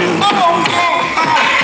you. Oh, yeah.